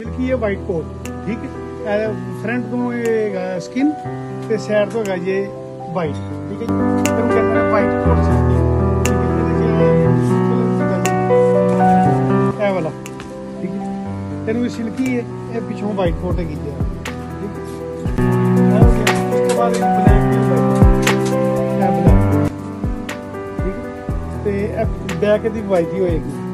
Milky ਹੈ white coat ਠੀਕ ਹੈ? ਫਰੰਟ ਤੋਂ ਇਹ ਸਕਿਨ ਤੇ ਸਾਈਡ ਤੋਂ ਹੈਗਾ ਜੇ ਵਾਈਟ ਠੀਕ ਹੈ ਜੀ? ਕਹਿੰਦੇ ਨੇ ਵਾਈਟ ਕੋਟ ਸਿਲਕੀ ਇਹ ਵਾਲਾ, ਠੀਕ ਹੈ ਇਹਨੂੰ ਵੀ ਸਿਲਕੀ ਹੈ, ਇਹ ਪਿੱਛੋਂ ਵਾਈਟ ਕੋਟ ਹੈਗੀ ਜੀ। ਠੀਕ ਹੈ ਹੋ ਗਿਆ। ਉਸ ਤੋਂ ਬਾਅਦ ਇਹ ਬਲੈਕ ਦੀ ਬਲੈਕ ਠੀਕ ਹੈ? ਤੇ ਇਹ ਬੈਕ ਦੀ ਵਾਈਟ ਹੋਏਗੀ।